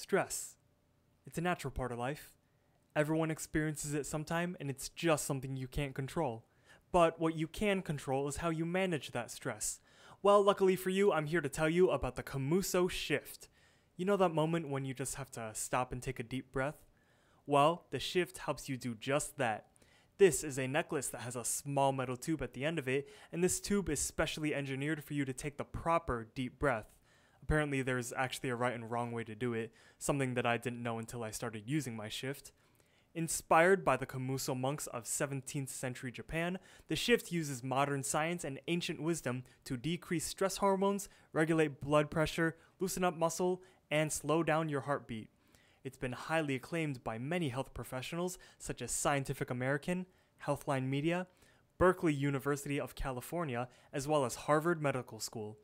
Stress. It's a natural part of life. Everyone experiences it sometime, and it's just something you can't control. But what you can control is how you manage that stress. Well, luckily for you, I'm here to tell you about the Komuso Shift. You know that moment when you just have to stop and take a deep breath? Well, the Shift helps you do just that. This is a necklace that has a small metal tube at the end of it, and this tube is specially engineered for you to take the proper deep breath. Apparently, there's actually a right and wrong way to do it, something that I didn't know until I started using my shift. Inspired by the Komuso monks of 17th century Japan, the shift uses modern science and ancient wisdom to decrease stress hormones, regulate blood pressure, loosen up muscle, and slow down your heartbeat. It's been highly acclaimed by many health professionals such as Scientific American, Healthline Media, Berkeley University of California, as well as Harvard Medical School.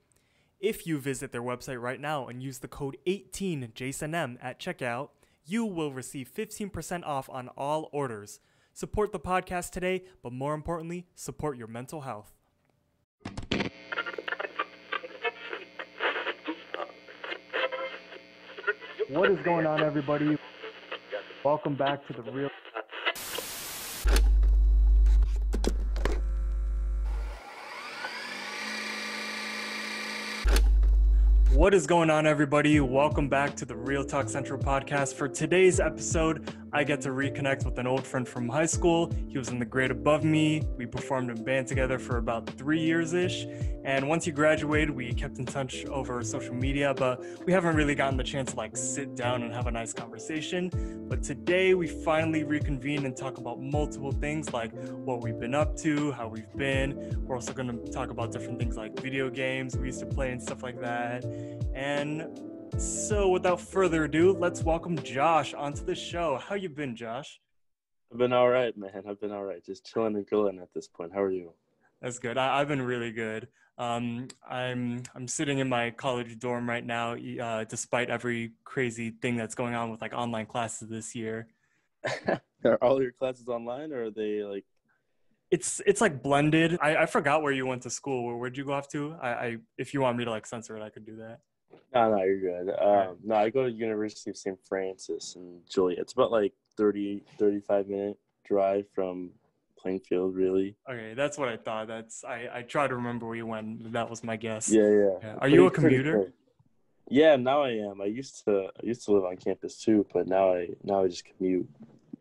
If you visit their website right now and use the code 18JASONM at checkout, you will receive 15% off on all orders. Support the podcast today, but more importantly, support your mental health. What is going on, everybody? Welcome back to the Real. What is going on, everybody? Welcome back to the Real Talk Central podcast. For today's episode, I get to reconnect with an old friend from high school. He was in the grade above me. We performed in band together for about three years ish. And once he graduated, we kept in touch over social media, but we haven't really gotten the chance to like sit down and have a nice conversation. But today, we finally reconvene and talk about multiple things like what we've been up to, how we've been. We're also going to talk about different things like video games we used to play and stuff like that. And so, without further ado, let's welcome Josh onto the show. How you been, Josh? I've been all right, man. I've been all right. Just chilling and grilling at this point. How are you? That's good. I, have been really good. Um, I'm I'm sitting in my college dorm right now, uh, despite every crazy thing that's going on with like online classes this year. are all your classes online, or are they like? It's it's like blended. I, I forgot where you went to school. Where where'd you go off to? I, I if you want me to like censor it, I could do that. No, no, you're good. Um, no, I go to University of St. Francis in Joliet. It's about like 30, 35 minute drive from Plainfield, really. Okay, that's what I thought. That's I, I try to remember where you went. That was my guess. Yeah, yeah. yeah. Are pretty, you a commuter? Yeah, now I am. I used to I used to live on campus too, but now I now I just commute.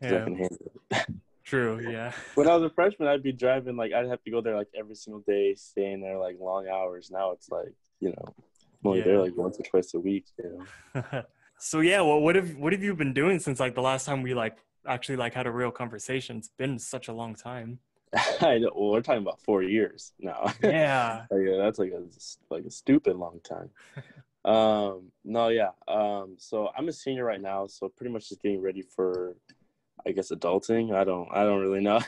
Yeah. I can handle it. True. Yeah. when I was a freshman, I'd be driving like I'd have to go there like every single day, staying there like long hours. Now it's like you know I'm only yeah. there like once or twice a week. You know. so yeah, well, what have what have you been doing since like the last time we like actually like had a real conversation? It's been such a long time. I know. Well, we're talking about four years now. Yeah. yeah, that's like a like a stupid long time. um, no, yeah. Um, so I'm a senior right now, so pretty much just getting ready for, I guess, adulting. I don't, I don't really know.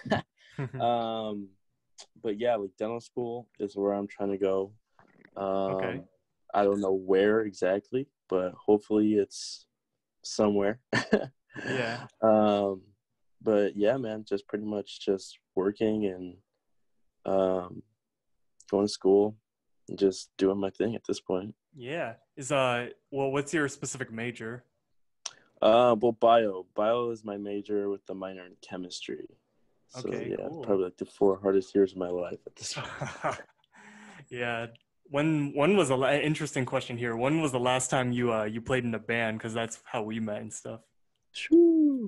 um, but yeah, like dental school is where I'm trying to go. Um, okay. I don't know where exactly, but hopefully it's somewhere. yeah. Um, but yeah, man, just pretty much just working and um, going to school and just doing my thing at this point. Yeah. Is uh, well, what's your specific major? Uh, well, bio. Bio is my major with the minor in chemistry. So okay, yeah, cool. probably like the four hardest years of my life at this point. yeah, when when was the interesting question here? When was the last time you uh you played in a band? Because that's how we met and stuff.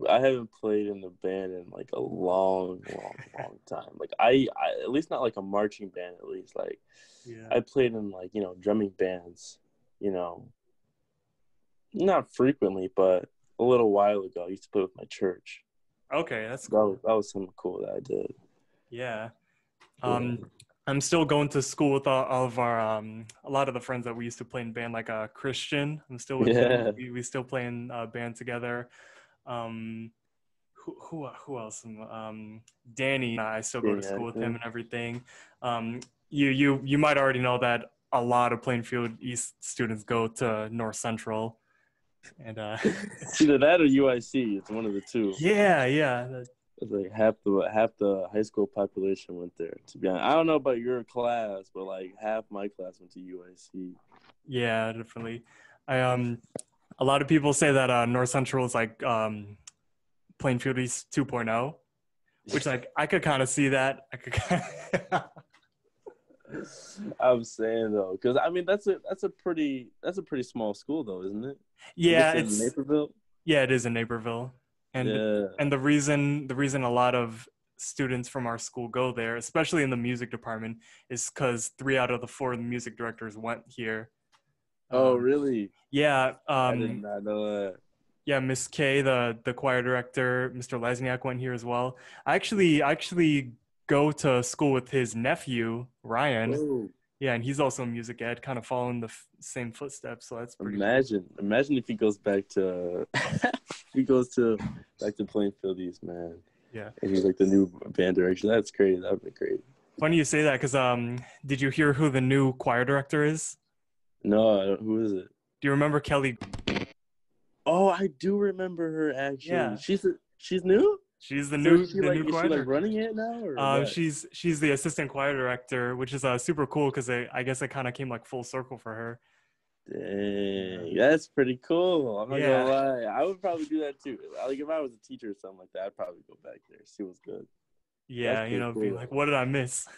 I haven't played in the band in like a long, long, long time. Like I, I, at least not like a marching band. At least like, yeah. I played in like you know drumming bands. You know, not frequently, but a little while ago. I used to play with my church. Okay, that's cool. That was, that was something cool that I did. Yeah. Um, I'm still going to school with all, all of our um, a lot of the friends that we used to play in band, like uh, Christian. I'm still with yeah. him. We, we still play in uh, band together. Um, who, who who else? Um, Danny, I still go to school with him and everything. Um, you you you might already know that a lot of Plainfield East students go to North Central, and uh, it's either that or UIC. It's one of the two. Yeah, yeah like half the half the high school population went there. To be honest, I don't know about your class, but like half my class went to UIC. Yeah, definitely. I um, A lot of people say that uh, North Central is like um, Plainfield East 2.0, which like I could kind of see that. I could. Kinda I'm saying though, because I mean that's a that's a pretty that's a pretty small school though, isn't it? yeah, it's Naperville. yeah, it is in Naperville, and yeah. and the reason the reason a lot of students from our school go there, especially in the music department, is because three out of the four music directors went here. Oh Um, really? Yeah, I did um, not know that. yeah. Miss K, the the choir director, Mr. Lesniak went here as well. I actually I actually go to school with his nephew Ryan. Whoa. Yeah, and he's also a music ed, kind of following the f- same footsteps. So that's pretty. cool. Imagine, imagine if he goes back to, he goes to back to Plainfield East, man. Yeah. And he's like the new band director. That's crazy. That'd be great. Funny you say that because um, did you hear who the new choir director is? No, who is it? Do you remember Kelly? Oh, I do remember her actually. Yeah. She's a, she's new. She's the So new she the like, new choir she like director. running it now? Or Uh, she's she's the assistant choir director, which is uh, super cool because I guess it kind of came like full circle for her. Dang, that's pretty cool. I'm not Yeah. gonna lie. I would probably do that too. Like if I was a teacher or something like that, I'd probably go back there, see what's good. Yeah, you know, be like, what did I miss?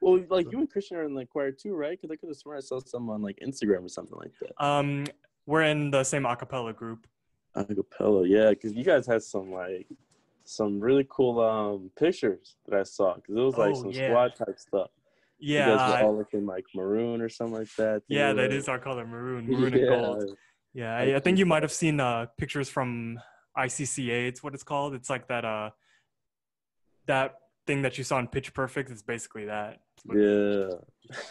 Well, like you and Christian are in the choir too, right? Because I could have sworn I saw some on like Instagram or something like that. Um, we're in the same acapella group. Acapella, yeah, because you guys had some like some really cool um pictures that I saw because it was like Oh, some yeah. squad type stuff. Yeah, you guys were I- all looking like maroon or something like that. yeah, that is our color, maroon, maroon and Yeah. gold. Yeah, I, I think you might have seen uh pictures from ICCA. It's what it's called. It's like that uh that thing that you saw in Pitch Perfect. It's basically that. It's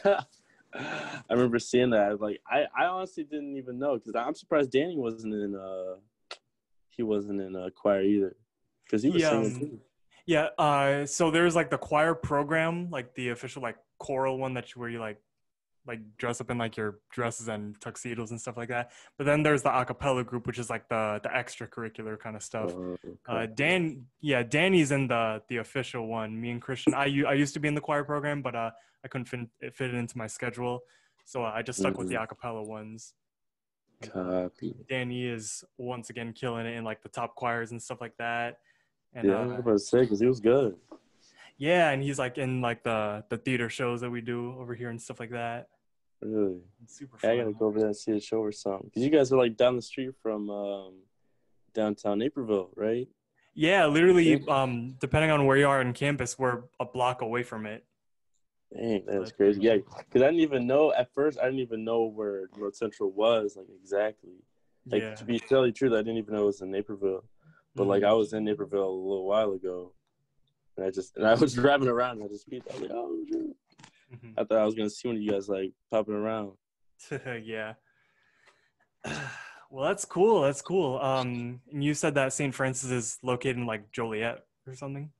Yeah. I remember seeing that. Like, I, I honestly didn't even know because I'm surprised Danny wasn't in uh he wasn't in a choir either because he was Yeah, singing um, too. Yeah, uh, so there's like the choir program, like the official like choral one that you where you like like dress up in like your dresses and tuxedos and stuff like that. But then there's the acapella group, which is like the the extracurricular kind of stuff. Oh, Uh, okay. Dan, yeah, Danny's in the the official one. Me and Christian, I I used to be in the choir program, but uh, I couldn't fit it, fit it into my schedule, so uh, I just stuck with the acapella ones. Copy. Danny is once again killing it in like the top choirs and stuff like that. And Yeah, uh, I was about to say because he was good. Yeah, and he's like in like the the theater shows that we do over here and stuff like that. Really. It's super Yeah, I gotta go over there and see a show or something. Because you guys are like down the street from um, downtown Naperville, right? Yeah, literally, um, depending on where you are on campus, we're a block away from it. Dang, That's crazy. Yeah, because I didn't even know at first. I didn't even know where North Central was, like exactly. Like yeah. to be totally true, I didn't even know it was in Naperville. But like Mhm. I was in Naperville a little while ago, and I just and I was driving around. And I just peeped. I was like, oh. Mhm. I thought I was gonna see one of you guys like popping around. yeah. Well, that's cool. That's cool. Um, and you said that St. Francis is located in like Joliet or something.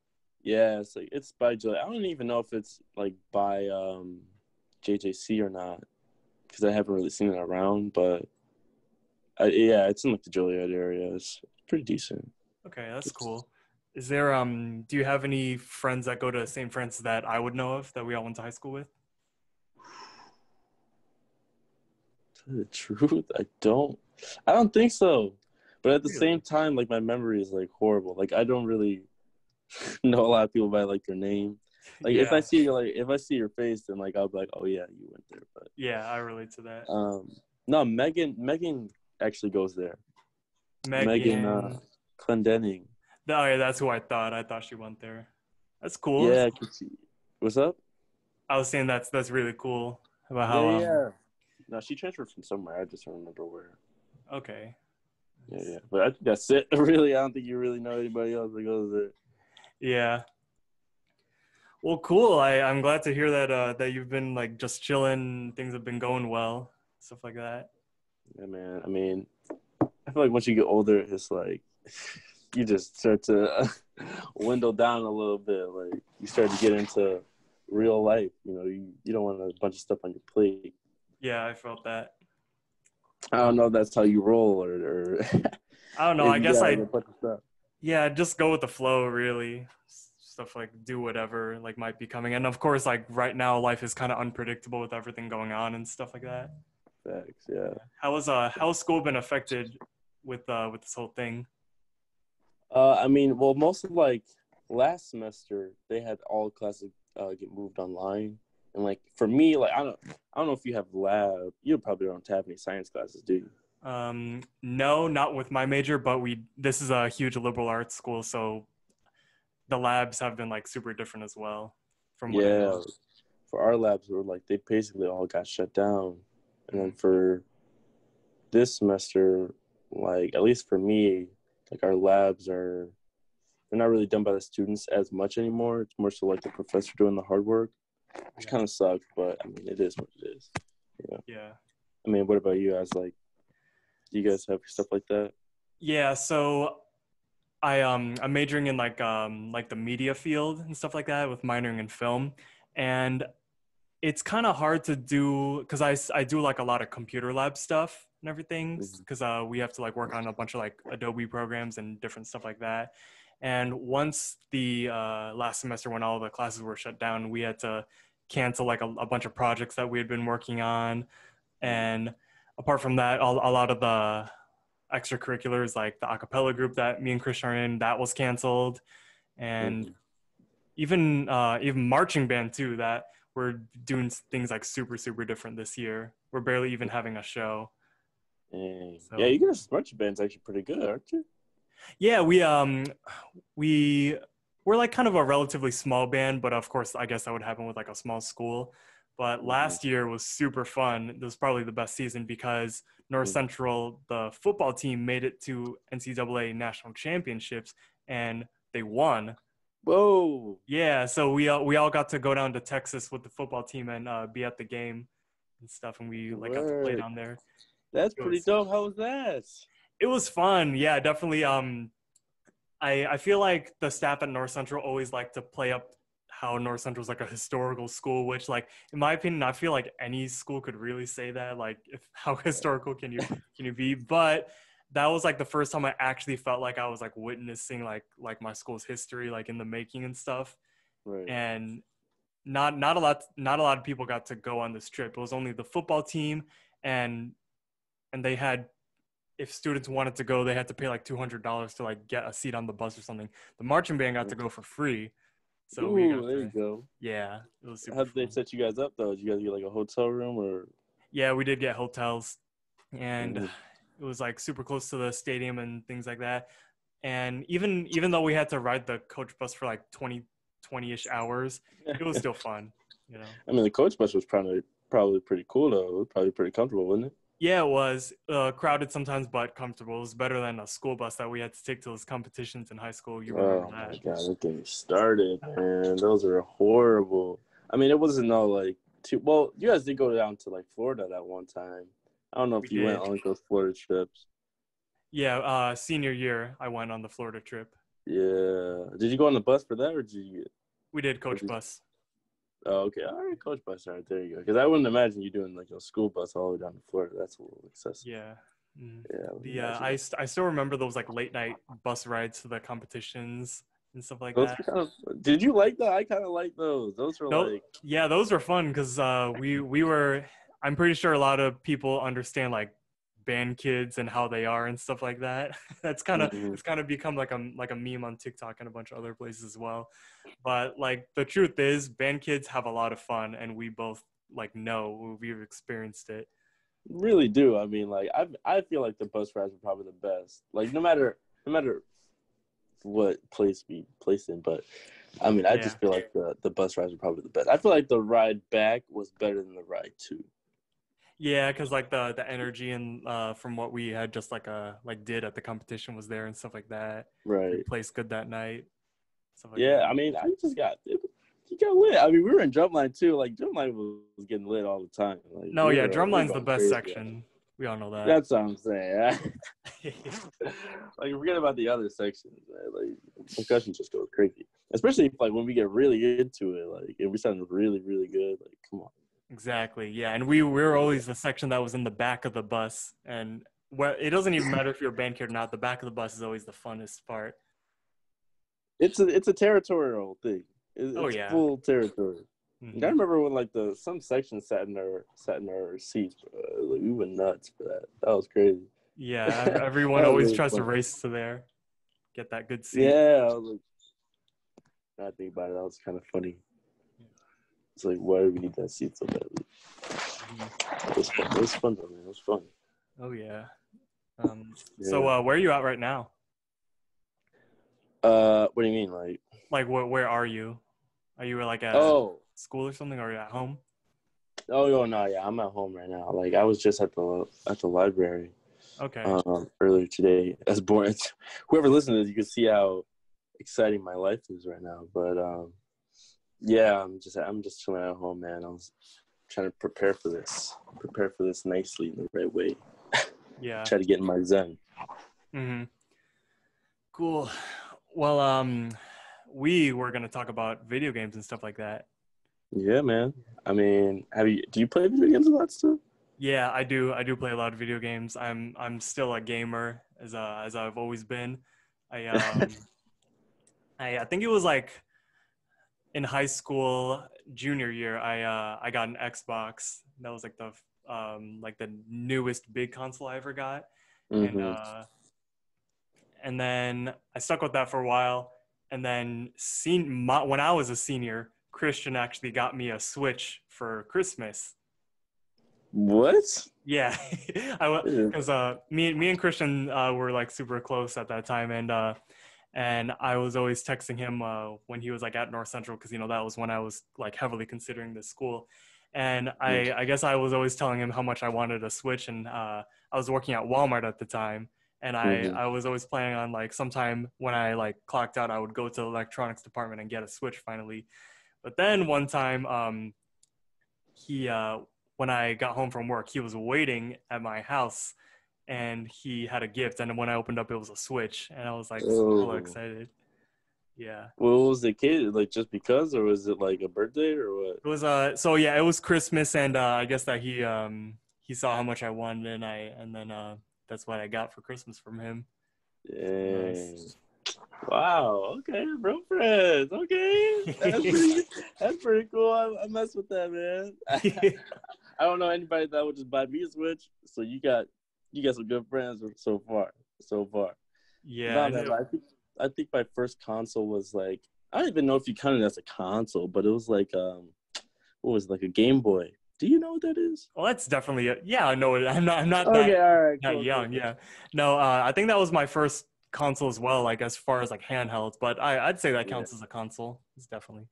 Yeah, it's like it's by Joliet. I don't even know if it's like by um JJC or not, because I haven't really seen it around. But I, yeah, it's in like the Joliet area. It's pretty decent. Okay, that's cool. Is there um? Do you have any friends that go to St. Francis that I would know of that we all went to high school with? To the truth, I don't. I don't think so. But at the Really? same time, like my memory is like horrible. Like I don't really know a lot of people by like their name. Like if I see your like if I see your face, then like I'll be like, oh yeah, you went there. But Yeah, I relate to that. um, no, Megan. Megan actually goes there. Megan. Megan uh, Clendenning. Oh yeah, that's who I thought. I thought she went there. That's cool. Yeah, what's up? I was saying that's that's really cool about how. yeah, um, yeah. No, she transferred from somewhere. I just don't remember where. Okay. Yeah, yeah. But I think that's it. Really, I don't think you really know anybody else that goes there. Yeah. Well, cool. I I'm glad to hear that uh that you've been like just chilling. Things have been going well, stuff like that. Yeah, man. I mean, I feel like once you get older, it's like you just start to dwindle down a little bit. Like you start to get into real life. You know, you, you don't want a bunch of stuff on your plate. Yeah, I felt that. I don't know if that's how you roll or. or I don't know. I guess I a bunch of stuff. yeah, just go with the flow. Really, stuff like do whatever like might be coming, and of course, like right now, life is kind of unpredictable with everything going on and stuff like that. Facts, yeah. How was uh how has school been affected with uh with this whole thing? Uh, I mean, well, most of like last semester they had all classes uh, get moved online, and like for me, like I don't, I don't know if you have lab. You probably don't have any science classes, do you? Um, no, not with my major, but we this is a huge liberal arts school, so the labs have been like super different as well. From what Yeah. For our labs, were like they basically all got shut down, and then for this semester, like at least for me, like our labs are they're not really done by the students as much anymore. It's more so like the professor doing the hard work, which kind of sucks, but I mean it is what it is. yeah. I mean, what about you guys? Like, do you guys have stuff like that? Yeah, so I um I'm majoring in like um like the media field and stuff like that with minoring in film and it's kind of hard to do cuz I I do like a lot of computer lab stuff and everything Mhm. cuz uh we have to like work on a bunch of like Adobe programs and different stuff like that. And once the uh last semester when all the classes were shut down, we had to cancel like a, a bunch of projects that we had been working on and apart from that, a, a lot of the extracurriculars like the acapella group that me and Chris are in that was canceled and Mhm. even uh, even marching band too that we're doing things like super super different this year we're barely even having a show. So- Yeah, you guys' marching band's actually pretty good, aren't you? yeah we um we we're like kind of a relatively small band but of course i guess that would happen with like a small school but Mhm. last year was super fun it was probably the best season because north Mhm. central the football team made it to ncaa national championships and they won Whoa. yeah so we all we all got to go down to texas with the football team and uh, be at the game and stuff and we like got to play down there That's pretty was- dope. How was that? it was fun yeah definitely um i i feel like the staff at north central always like to play up how north central is like a historical school which like in my opinion i feel like any school could really say that like if how historical can you can you be but that was like the first time i actually felt like i was like witnessing like like my school's history like in the making and stuff Right. and not not a lot not a lot of people got to go on this trip. It was only the football team and and they had if students wanted to go, they had to pay like two hundred dollars to like get a seat on the bus or something. The marching band got to go for free. So Ooh, we got there to, you go. yeah, it was super How did they set you guys up though? Did you guys get like a hotel room or? Yeah, we did get hotels and Mhm. it was like super close to the stadium and things like that. And even even though we had to ride the coach bus for like 20 20ish hours, it was still fun, you know. I mean, the coach bus was probably probably pretty cool though. It was probably pretty comfortable, wasn't it? Yeah, it was uh, crowded sometimes, but comfortable. It was better than a school bus that we had to take to those competitions in high school. You remember Oh my that? god, don't get started, man. Those are horrible. I mean, it wasn't no like too. Well, you guys did go down to like Florida that one time. I don't know if We you went on those Florida trips. Yeah, uh, senior year, I went on the Florida trip. Yeah. Did you go on the bus for that, or did you? We did coach did- bus. Oh, okay. All right, coach bus. All right, there you go. Because I wouldn't imagine you doing like a school bus all the way down to Florida. That's a little excessive. Yeah. Mm. Yeah. I The uh. I, st- I still remember those like late night bus rides to the competitions and stuff like Those that. were kind of. Did you like that? I kind of like those. Those were Nope. like. Yeah, those were fun because uh, we we were. I'm pretty sure a lot of people understand like band kids and how they are and stuff like that. That's kind of Mhm. it's kind of become like a like a meme on TikTok and a bunch of other places as well. But like the truth is, band kids have a lot of fun, and we both like know we've experienced it. really do. I mean, like I I feel like the bus rides are probably the best. Like no matter no matter what place we place in, but I mean, I just feel like the the bus rides are probably the best. I feel like the ride back was better than the ride to. Yeah, because like the the energy and uh, from what we had just like uh like did at the competition was there and stuff like that. Right. We placed good that night. Like Yeah. that. I mean, I just got it, you got lit. I mean, we were in drumline too. Like drumline was, getting lit all the time. Like, No, we yeah, were- we drumline's the best crazy. section. We all know that. That's what I'm saying. like forget about the other sections. Man. Like percussion just goes crazy, especially if, like when we get really into it. Like and we sound really, really good. Like come on. Exactly. Yeah, and we we were always the section that was in the back of the bus, and well, it doesn't even matter if you're a band kid or not. The back of the bus is always the funnest part. It's a it's a territorial thing. It's, Oh, it's yeah. full territory. Mhm. I remember when like the some section sat in our sat in our seats. Like, we went nuts for that. That was crazy. Yeah, everyone always really tries to race to there, get that good seat. Yeah, I was like, I think about it, that was kind of funny. It's like, why do we need that seat so badly? Mhm. It was fun. It was fun though, man. It was fun. Oh yeah. Um, So uh, where are you at right now? Uh, what do you mean, like? Like where where are you? Are you like at Oh, school or something, or are you at home? oh, no, no, yeah, I'm at home right now. Like, I was just at the at the library Okay. um earlier today. As boring, whoever listens to this, you can see how exciting my life is right now. But um, yeah, I'm just I'm just chilling at home, man. I was trying to prepare for this, prepare for this nicely in the right way. yeah. Try to get in my zen. Mm-hmm. Cool. Well, um, we were gonna talk about video games and stuff like that. Yeah, man. I mean, have you? Do you play video games a lot still? Yeah, I do. I do play a lot of video games. I'm I'm still a gamer as uh, as I've always been. I um, I I think it was like in high school junior year. I uh I got an Xbox. That was like the um like the newest big console I ever got. and Mhm. uh, and then I stuck with that for a while. And then sen- my, when I was a senior, Christian actually got me a Switch for Christmas. what? Yeah, I because uh, me me and Christian uh, were like super close at that time, and uh, and I was always texting him uh, when he was like at North Central because you know that was when I was like heavily considering this school, and I I guess I was always telling him how much I wanted a Switch, and uh, I was working at Walmart at the time, and I Mhm. I was always planning on like sometime when I like clocked out, I would go to the electronics department and get a Switch finally, but then one time um he uh when I got home from work, he was waiting at my house and he had a gift. And when I opened up, it was a Switch. And I was like, so excited. Yeah. What was the kid like? Just because, or was it like a birthday, or what? It was, uh, so yeah, it was Christmas. And uh, I guess that he, um, he saw how much I wanted and I, and then, uh, that's what I got for Christmas from him. Dang. Nice. Wow. Okay, bro, friends. Okay, that's pretty, that's pretty cool. I, I mess with that, man. I don't know anybody that would just buy me a Switch. So you got you got some good friends so far. So far. yeah. Nah, and I think I think my first console was like I don't even know if you count it as a console, but it was like um what was it, like a Game Boy. Do you know what that is? well, that's definitely, a, yeah, I know it. I'm not, I'm not that, all right. not cool, young. cool. Yeah. No, uh, I think that was my first console as well, like as far as like handhelds, but I, I'd say that Yeah. counts as a console. It's definitely.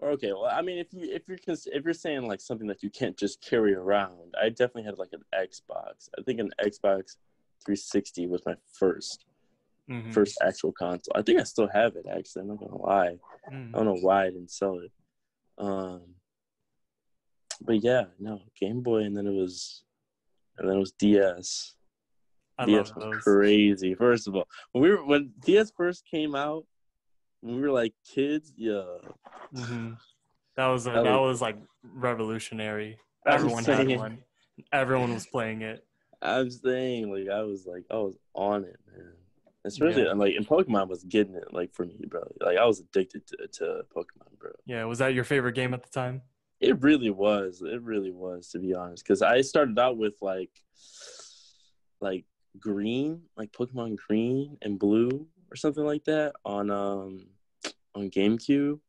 Okay, well, I mean, if you if you're cons- if you're saying like something that you can't just carry around, I definitely had like an Xbox. I think an Xbox 360 was my first Mhm. first actual console. I think I still have it. Actually, I'm not gonna lie. Mm. I don't know why I didn't sell it. Um, but yeah, no Game Boy, and then it was, and then it was DS. I DS love was those. crazy. First of all, when we were when DS first came out, when we were like kids, yeah. hmm That was a, That that was- was like revolutionary. Everyone had one. Everyone was playing it. I'm saying, like, I was like, I was on it, man. Especially Yeah. like, and Pokemon was getting it, like, for me, bro. Like, I was addicted to, to Pokemon, bro. Yeah, was that your favorite game at the time? It really was. It really was, to be honest. Because I started out with like, like green, like Pokemon Green and Blue or something like that on um on GameCube,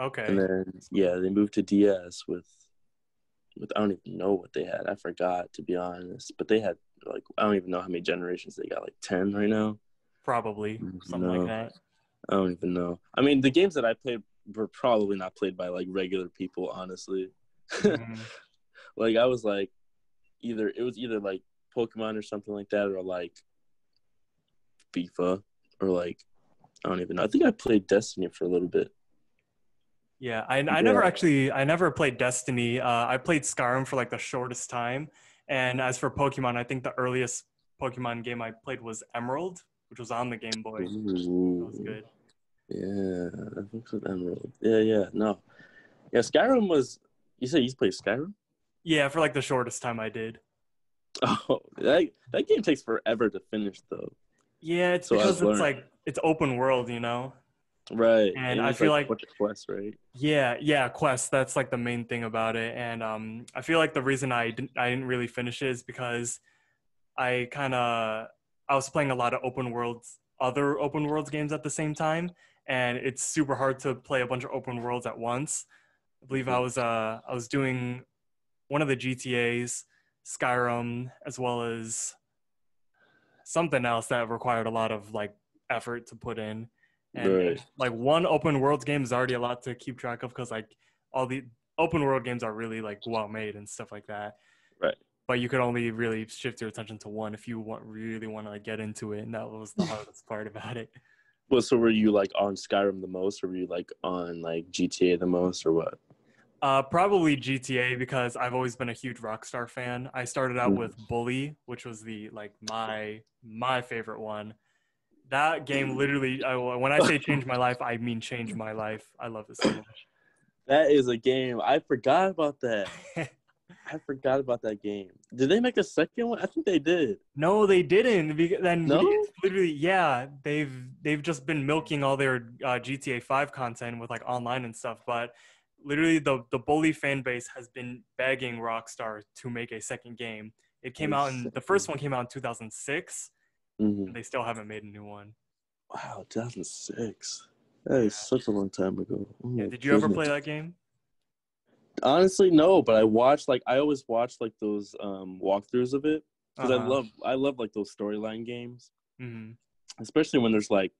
Okay. and then yeah, they moved to DS with with I don't even know what they had. I forgot to be honest, but they had like I don't even know how many generations they got. Like ten right now. Probably something No. like that. I don't even know. I mean, the games that I played were probably not played by like regular people, honestly. Mhm. like I was like either it was either like Pokemon or something like that or like FIFA or like I don't even know. I think I played Destiny for a little bit. Yeah, I, I never actually I never played Destiny. Uh, I played Skyrim for like the shortest time, and as for Pokemon, I think the earliest Pokemon game I played was Emerald, which was on the Game Boy. That was good. Yeah, that looks like Emerald. Yeah, yeah, no. Yeah, Skyrim was you said you played Skyrim? Yeah, for like the shortest time I did. Oh, that that game takes forever to finish though. Yeah, it's So because it's like it's open world, you know. Right. And it I feel a like- bunch of quests, right? Yeah, yeah, Quest. That's like the main thing about it, and um, I feel like the reason I didn't I didn't really finish it is because I kind of I was playing a lot of open worlds, other open worlds games at the same time, and it's super hard to play a bunch of open worlds at once. I believe I was uh I was doing one of the GTA's, Skyrim, as well as something else that required a lot of like effort to put in and Right. like one open world game is already a lot to keep track of because like all the open world games are really like well made and stuff like that Right. but you could only really shift your attention to one if you want really want to like get into it and that was the hardest part about it Well, so were you like on Skyrim the most, or were you like on like GTA the most, or what? Uh probably gta because i've always been a huge rockstar fan i started out Mm. with bully which was the like my my favorite one that game literally I, when i say change my life i mean change my life i love this so much That is a game. I forgot about that. I forgot about that game. Did they make a second one? I think they did. No, they didn't. Because then No? literally, yeah, they've they've just been milking all their uh, GTA Five content with like online and stuff. But literally, the the bully fan base has been begging Rockstar to make a second game. It came out in the first one came out in 2006. hmm And they still haven't made a new one. Wow, 2006. That is such a long time ago. Oh Yeah, did you ever play that game? Honestly, no. But I watched like I always watch like those um walkthroughs of it because I Uh-huh. love I love like those storyline games, hmm especially when there's like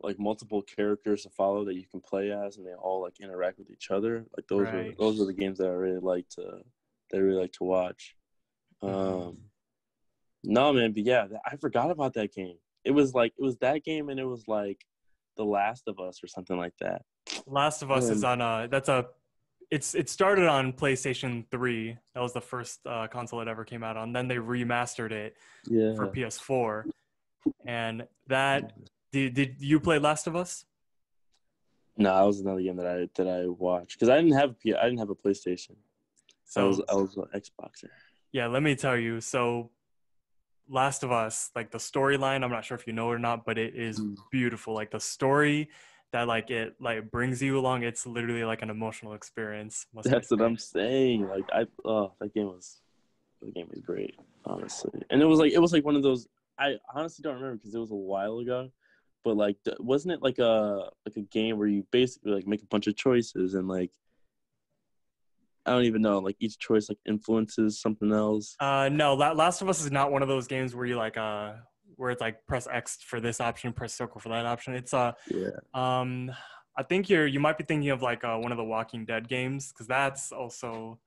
like multiple characters to follow that you can play as, and they all like interact with each other. Like those are Right. those are the games that I really like to that I really like to watch. Mhm. Um, no man, but yeah, I forgot about that game. It was like it was that game, and it was like The Last of Us or something like that. Last of Us is Um, on a that's a it's it started on PlayStation 3. That was the first uh, console it ever came out on. Then they remastered it Yeah. for PS4. And that did, did you play Last of Us? No, that was another game that I that I watched because I didn't have I didn't have a PlayStation. So I was I was an Xboxer. yeah, let me tell you. So Last of Us, like the storyline, I'm not sure if you know it or not, but it is Mm. beautiful. Like the story that like it like brings you along, it's literally like an emotional experience. That's what. I'm saying. Like I oh that game was the game was great, honestly. And it was like it was like one of those I honestly don't remember because it was a while ago. But like wasn't it like a like a game where you basically like make a bunch of choices and like I don't even know like each choice like influences something else. Uh, no, Last of Us is not one of those games where you like uh where it's like press X for this option, press circle for that option. It's uh Yeah. um I think you're you might be thinking of like uh, one of the Walking Dead games because that's also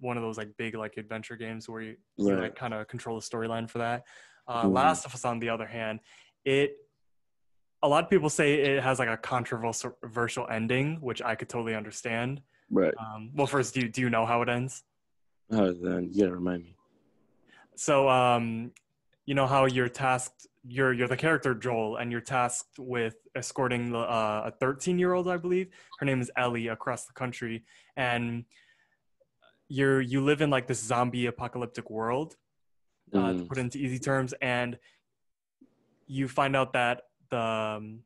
one of those like big like adventure games where you, you like kind of control the storyline for that. Uh, Mhm. Last of Us, on the other hand, it a lot of people say it has like a controversial ending, which I could totally understand. Right. Um, well, first, do you, do you know how it ends? Oh, then you gotta remind me. So, um, you know how you're tasked. You're you're the character Joel, and you're tasked with escorting the, uh, a 13 year old, I believe. Her name is Ellie, across the country, and you're you live in like this zombie apocalyptic world. Uh, to Mm. put into easy terms, and you find out that um,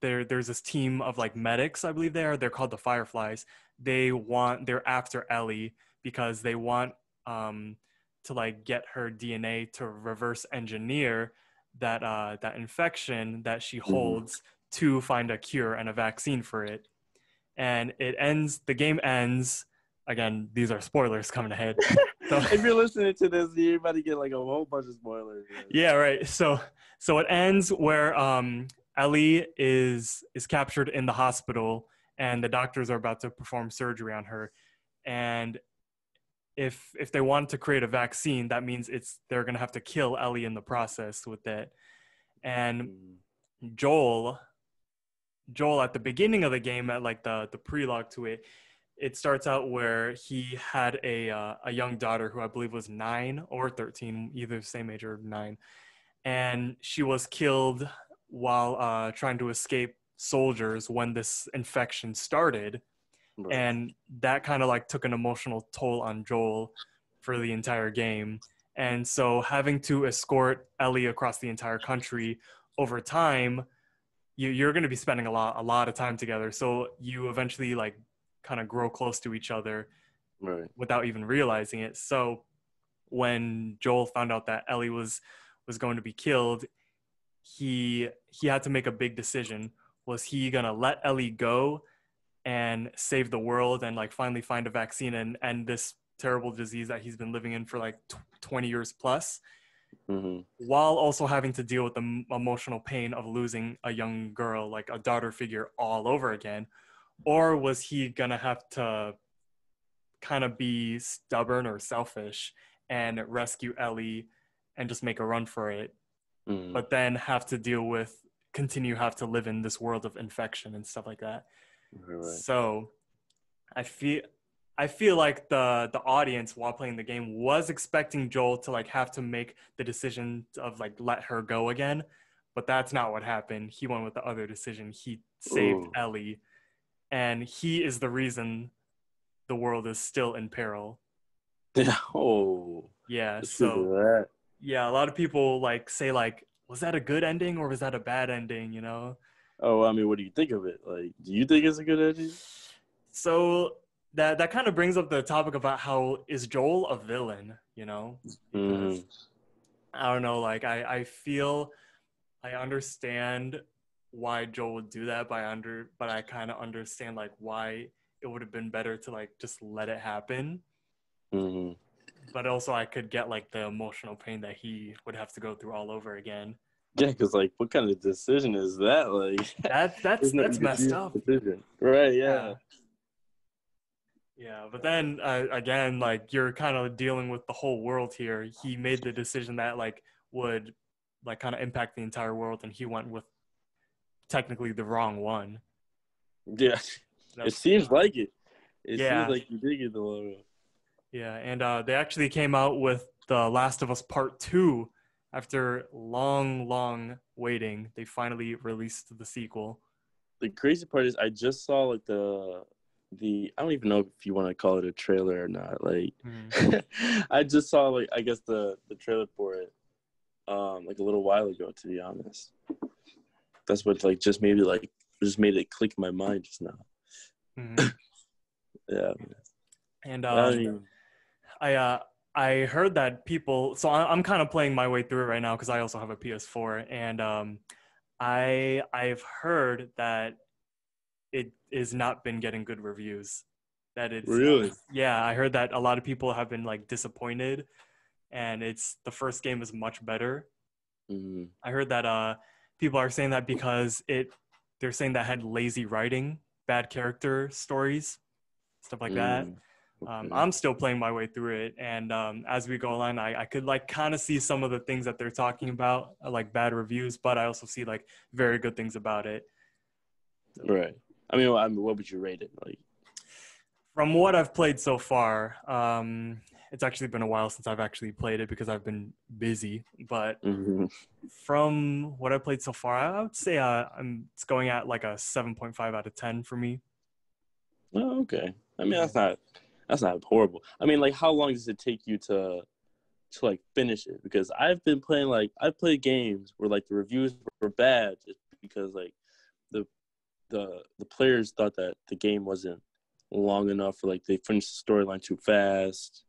there there's this team of like medics, I believe they are. They're called the Fireflies. They want they're after Ellie because they want um, to like get her DNA to reverse engineer that uh, that infection that she holds to find a cure and a vaccine for it. And it ends. The game ends. Again, these are spoilers coming ahead. If you're listening to this, you're about to get like a whole bunch of spoilers. yeah right so so it ends where um ellie is is captured in the hospital and the doctors are about to perform surgery on her and if if they want to create a vaccine that means it's they're going to have to kill ellie in the process with it and Mm. Joel, Joel at the beginning of the game, at like the the prologue to it, it starts out where he had a uh, a young daughter who I believe was nine or thirteen, either same age or nine, and she was killed while uh, trying to escape soldiers when this infection started, Right. and that kind of like took an emotional toll on Joel for the entire game. And so having to escort Ellie across the entire country over time, you you're going to be spending a lot a lot of time together. So you eventually like kind of grow close to each other Right. without even realizing it. So when Joel found out that Ellie was was going to be killed, he he had to make a big decision. Was he gonna let Ellie go and save the world and like finally find a vaccine and end this terrible disease that he's been living in for like tw 20 years plus, hmm while also having to deal with the m- emotional pain of losing a young girl, like a daughter figure, all over again? Or was he gonna have to kind of be stubborn or selfish and rescue Ellie and just make a run for it, hmm but then have to deal with continue have to live in this world of infection and stuff like that? Right. So I feel I feel like the the audience while playing the game was expecting Joel to like have to make the decision of like let her go again, but that's not what happened. He went with the other decision. He saved Ooh. Ellie, and he is the reason the world is still in peril. Oh. Yeah. So yeah, a lot of people like say like, was that a good ending or was that a bad ending? You know. Oh, I mean, what do you think of it? Like, do you think it's a good ending? So that that kind of brings up the topic about how is Joel a villain? You know, because Mhm. I don't know. Like I I feel I understand why Joel would do that, but I under but I kind of understand like why it would have been better to like just let it happen. Mhm. But also I could get like the emotional pain that he would have to go through all over again. Yeah, because like, what kind of decision is that? Like, That that's that's messed up. Decision. Right. Yeah. Yeah, but then uh, again, like you're kind of dealing with the whole world here. He made the decision that like would like kind of impact the entire world, and he went with technically the wrong one. Yeah. It seems like it. It Yeah. seems like you did get the logo. yeah, and uh, they actually came out with the Last of Us Part Two after long, long waiting. They finally released the sequel. The crazy part is, I just saw like the the. I don't even know if you want to call it a trailer or not. Like, I just saw like I guess the the trailer for it, um, like a little while ago. To be honest, that's what like just maybe like just made it click in my mind just now. Mhm. Yeah. And I um, mean, I uh I heard that people so I, I'm kind of playing my way through it right now because I also have a PS4 and um I I've heard that it is not been getting good reviews. That it's Really? yeah I heard that a lot of people have been like disappointed, and it's the first game is much better. mhm. I heard that uh people are saying that because it they're saying that had lazy writing, bad character stories, stuff like that. Mm, Um. I'm still playing my way through it, and um, as we go along, I, I could like kind of see some of the things that they're talking about, like bad reviews, but I also see like very good things about it. right. I mean, I mean, what would you rate it? Like, From what I've played so far, um, it's actually been a while since I've actually played it because I've been busy. But mhm. from what I've played so far, I would say uh, I'm it's going at like a 7.5 out of 10 for me. oh, okay. I mean, that's not that's not horrible. I mean, like, how long does it take you to to like finish it? Because I've been playing like I've played games where like the reviews were bad just because like the the the players thought that the game wasn't long enough or like they finished the storyline too fast.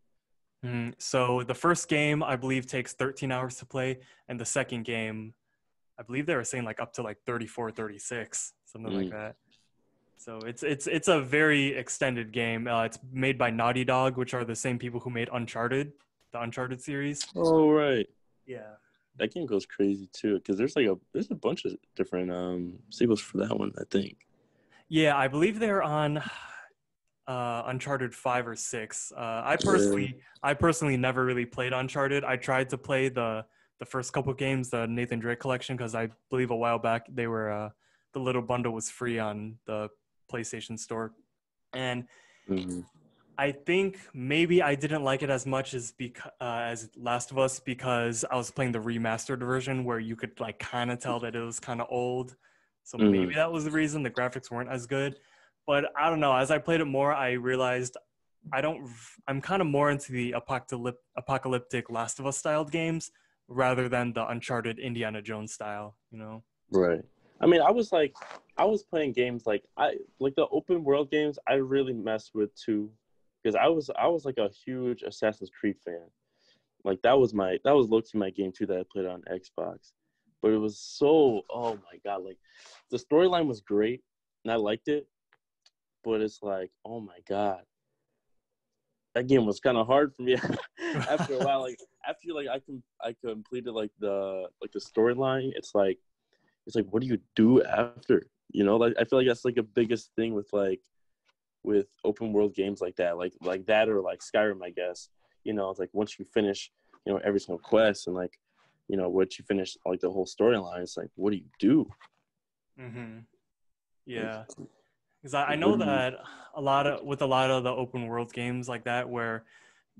Mm, so the first game I believe takes 13 hours to play, and the second game, I believe they were saying like up to like 34, 36, something like Mm. that. So it's it's it's a very extended game. Uh, it's made by Naughty Dog, which are the same people who made Uncharted, the Uncharted series. Oh right. Yeah. That game goes crazy too, because there's like a there's a bunch of different um sequels for that one. I think. Yeah, I believe they're on uh, Uncharted five or six. Uh, I personally, I personally never really played Uncharted. I tried to play the the first couple games, the Nathan Drake collection, because I believe a while back they were uh, the little bundle was free on the PlayStation Store, and Mhm. I think maybe I didn't like it as much as because uh, as Last of Us because I was playing the remastered version where you could like kind of tell that it was kind of old. So Mhm. maybe that was the reason the graphics weren't as good. But I don't know. As I played it more, I realized I don't. I'm kind of more into the apocalyptic Last of Us styled games rather than the Uncharted Indiana Jones style. You know. Right. I mean, I was like, I was playing games like I like the open world games. I really messed with too, because I was I was like a huge Assassin's Creed fan. Like that was my that was low key my game too that I played on Xbox, but it was so oh my god like the storyline was great and I liked it, but it's like oh my god. That game was kind of hard for me after a while like after like I can I completed like the like the storyline it's like it's like what do you do after? You know like i feel like that's like a biggest thing with like with open world games like that like like that or like skyrim i guess. You know it's like once you finish you know every single quest and like you know once you finish like the whole storyline it's like what do you do? Mm-hmm. yeah because I, I know that a lot of with a lot of the open world games like that where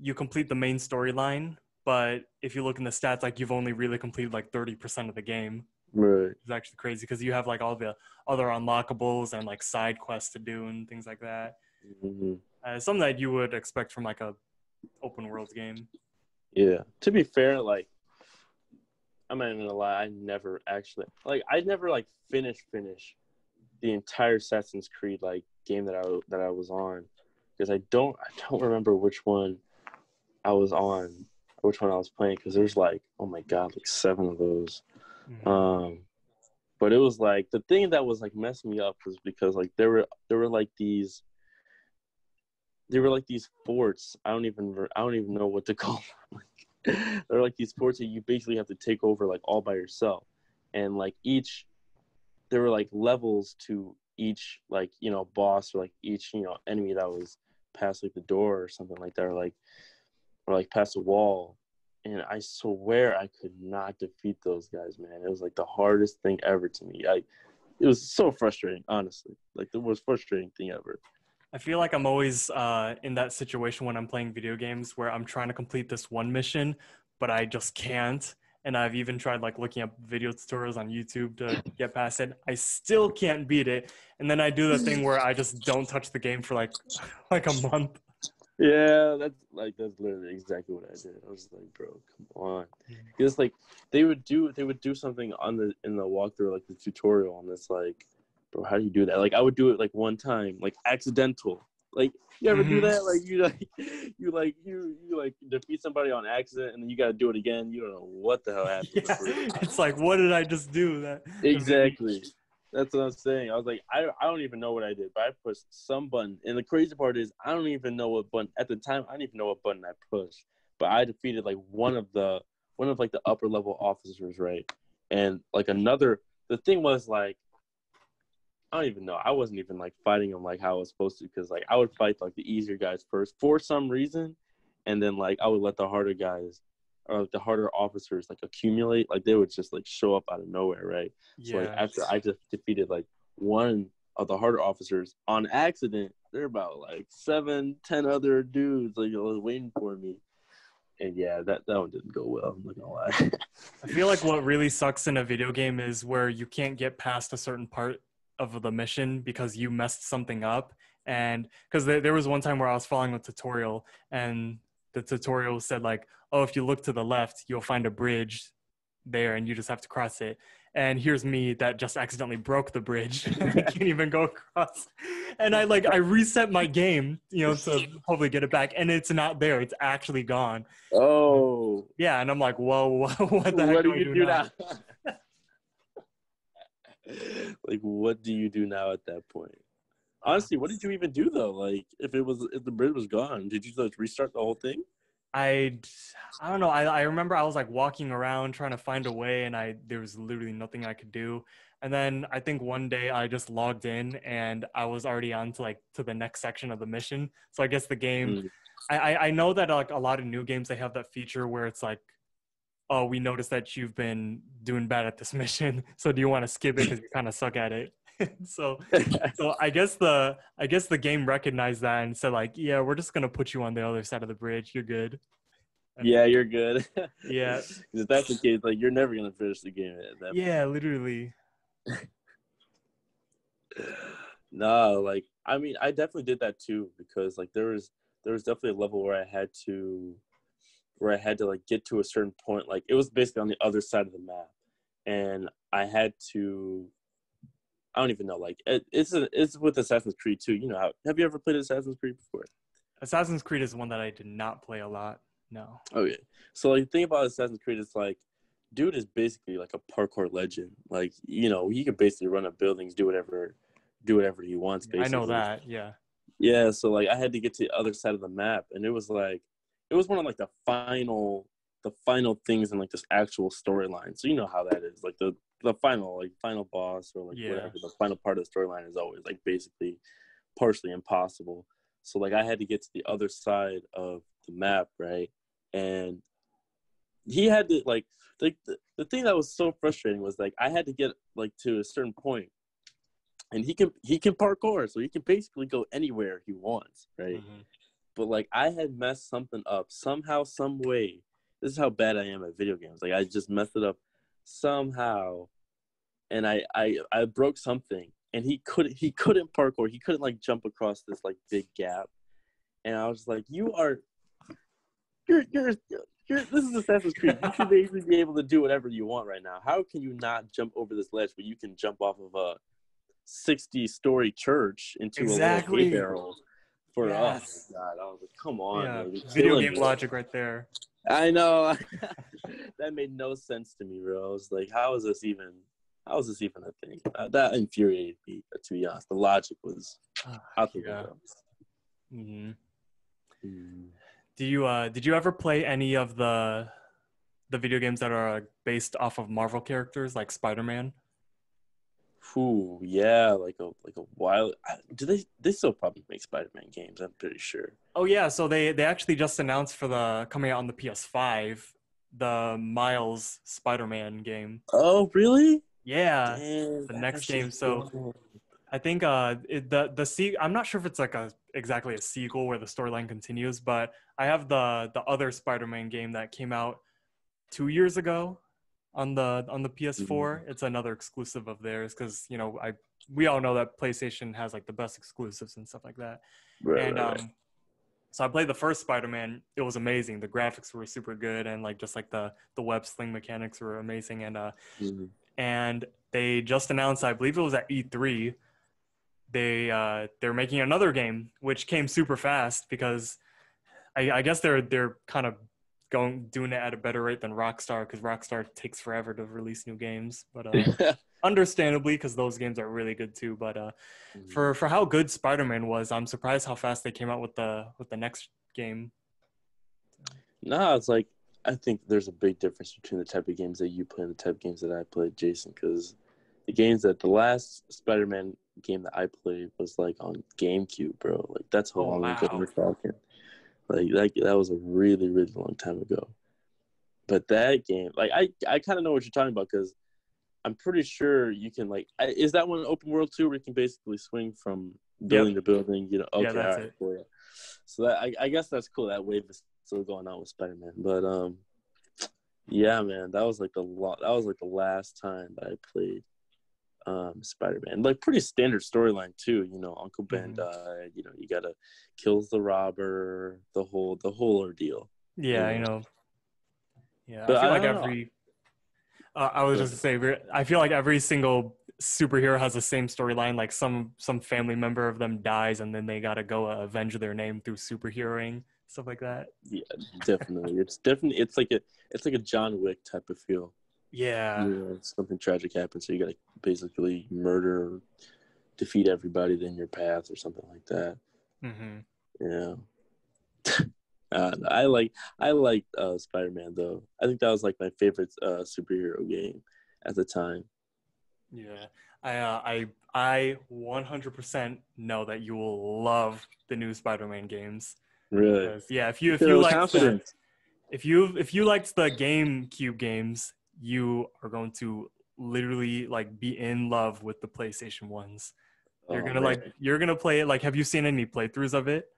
you complete the main storyline but if you look in the stats like you've only really completed like 30% of the game Right. It's actually crazy because you have like all the other unlockables and like side quests to do and things like that. Mm-hmm. Uh, something that you would expect from like a open world game. Yeah. To be fair, like I'm not even gonna lie, I never actually like I never like finish finish the entire Assassin's Creed like game that I that I was on because I don't I don't remember which one I was on, which one I was playing because there's like oh my god like seven of those. Mhm. Um, but it was like the thing that was like messing me up was because like there were there were like these they were like these forts. I don't even I don't even know what to call them. They're like these forts that you basically have to take over like all by yourself, and like each there were like levels to each like you know boss or like each you know enemy that was past like the door or something like that or like or like past a wall and I swear I could not defeat those guys, man. It was like the hardest thing ever to me. I, it was so frustrating, honestly. Like the most frustrating thing ever. I feel like I'm always uh, in that situation when I'm playing video games where I'm trying to complete this one mission, but I just can't. And I've even tried like looking up video tutorials on YouTube to get past it. I still can't beat it. And then I do the thing where I just don't touch the game for like like a month. Yeah, that's like that's literally exactly what I did. I was like, bro, come on, because like they would do they would do something on the in the walkthrough like the tutorial, and it's like, bro, how do you do that? Like I would do it like one time, like accidental. Like you ever do Mhm. that? Like you like you like you you like defeat somebody on accident, and then you got to do it again. You don't know what the hell happened. Yeah. It's like, what did I just do? That Exactly. That's what I'm saying. I was like, I, I don't even know what I did, but I pushed some button. And the crazy part is, I don't even know what button at the time. I didn't even know what button I pushed, but I defeated like one of the one of like the upper level officers, right? And like another. The thing was like, I don't even know. I wasn't even like fighting them like how I was supposed to, because like I would fight like the easier guys first for some reason, and then like I would let the harder guys or like the harder officers like accumulate. Like they would just like show up out of nowhere, right? So like after I just defeated like one of the harder officers on accident, there are about like seven, ten other dudes like waiting for me. And yeah, that, that one didn't go well. I'm not gonna lie. I feel like what really sucks in a video game is where you can't get past a certain part of the mission because you messed something up. And because there, there was one time where I was following a tutorial and the tutorial said like, oh, if you look to the left, you'll find a bridge there and you just have to cross it. And here's me that just accidentally broke the bridge. I can't even go across. And I like I reset my game, you know, to hopefully get it back. And it's not there. It's actually gone. oh, Yeah, and I'm like, whoa, what the heck what do I you do now? Like, what do you do now at that point? Honestly, what did you even do though? Like, if it was if the bridge was gone, did you just restart the whole thing? I I don't know. I, I remember I was like walking around trying to find a way, and I there was literally nothing I could do. And then I think one day I just logged in, and I was already on to like to the next section of the mission. So I guess the game. Mm. I I, I know that like a lot of new games they have that feature where it's like. Oh, we noticed that you've been doing bad at this mission. So do you want to skip it because you kind of suck at it? so so I guess the I guess the game recognized that and said like, yeah, we're just gonna put you on the other side of the bridge. You're good. And- yeah, you're good. Yeah. 'Cause if that's the case, like you're never gonna finish the game at that Yeah, literally. no, like I mean, I definitely did that too because like there was there was definitely a level where I had to where I had to like get to a certain point. Like it was basically on the other side of the map, and I had to I don't even know. Like it, it's a, it's with Assassin's Creed too. You know, how, have you ever played Assassin's Creed before? Assassin's Creed is one that I did not play a lot. No. Oh, okay, so like the thing about Assassin's Creed is like, dude is basically like a parkour legend. Like you know, he could basically run up buildings, do whatever, do whatever he wants. Basically, I know that. Yeah. Yeah, so like I had to get to the other side of the map, and it was like, it was one of like the final, the final things in like this actual storyline. So you know how that is, like the the final like final boss or like Yeah. whatever the final part of the storyline is always like basically partially impossible. So like I had to get to the other side of the map, right? And he had to like like the, the thing that was so frustrating was like I had to get like to a certain point and he can he can parkour so he can basically go anywhere he wants, right? Mhm. But like I had messed something up somehow, some way. This is how bad I am at video games. Like I just messed it up somehow, and I I I broke something, and he couldn't he couldn't parkour. He couldn't like jump across this like big gap, and I was like, you are, you're you're. You're, this is Assassin's Creed. You should basically be able to do whatever you want right now. How can you not jump over this ledge, but you can jump off of a sixty-story church into a little hay barrel? For Yes. my god, I was like, come on, Yeah. man, Video game me. logic right there. I know that made no sense to me, bro. I was like, how is this even? How is this even a thing? Uh, that infuriated me. To be honest, the logic was out the Yeah. window. hmm Mm. Do you uh did you ever play any of the the video games that are uh, based off of Marvel characters like Spider-Man? Ooh, yeah, like a like a while. Do they? They still probably make Spider-Man games. I'm pretty sure. Oh yeah, so they they actually just announced for the coming out on the PS5 the Miles Spider-Man game. Oh, really? Yeah. Damn, the next game, so- cool. I think uh it, the the se- I'm not sure if it's like a exactly a sequel where the storyline continues, but I have the the other Spider-Man game that came out 2 years ago on the on the PS4. It's another exclusive of theirs cuz you know, I we all know that PlayStation has like the best exclusives and stuff like that. Right, and right, um so I played the first Spider-Man. It was amazing. The graphics were super good and like just like the the web sling mechanics were amazing and uh Mhm. and they just announced i believe it was at e3 they uh they're making another game which came super fast because i, I guess they're they're kind of going doing it at a better rate than rockstar because rockstar takes forever to release new games but uh understandably because those games are really good too but uh for for how good spider-man was i'm surprised how fast they came out with the with the next game No, it's like I think there's a big difference between the type of games that you play and the type of games that I played, Jason. Because the games that the last Spider-Man game that I played was like on GameCube, bro. Like that's how Oh, long ago wow. we're talking. Like that that was a really really long time ago. But that game, like I I kind of know what you're talking about because I'm pretty sure you can like I, is that one open world too where you can basically swing from building to building? You know, okay, Yeah, that's right, it. cool, yeah. So that I, I guess that's cool. That wave is still going on with Spider Man, but um, yeah, man, that was like the lot. That was like the last time that I played um Spider Man. Like pretty standard storyline too. You know, Uncle Ben Mhm. died. You know, you gotta kills the robber. The whole the whole ordeal. Yeah, you know. Yeah, But I feel I like every. Uh, I was just to say, I feel like every single superhero has the same storyline. Like some some family member of them dies, and then they gotta go uh, avenge their name through superheroing stuff like that. Yeah, definitely. it's definitely it's like a it's like a John Wick type of feel. Yeah, you know, something tragic happens, so you gotta basically murder, or defeat everybody in your path, or something like that. hmm Yeah. uh, I like I like uh, Spider Man though. I think that was like my favorite uh, superhero game at the time. yeah. I uh, I I 100% know that you will love the new Spider-Man games. Really, 'Cause, yeah, if you if you like if you if you liked the GameCube games, you are going to literally like be in love with the PlayStation ones. You're Oh, gonna man. like you're gonna play it. Like, have you seen any playthroughs of it?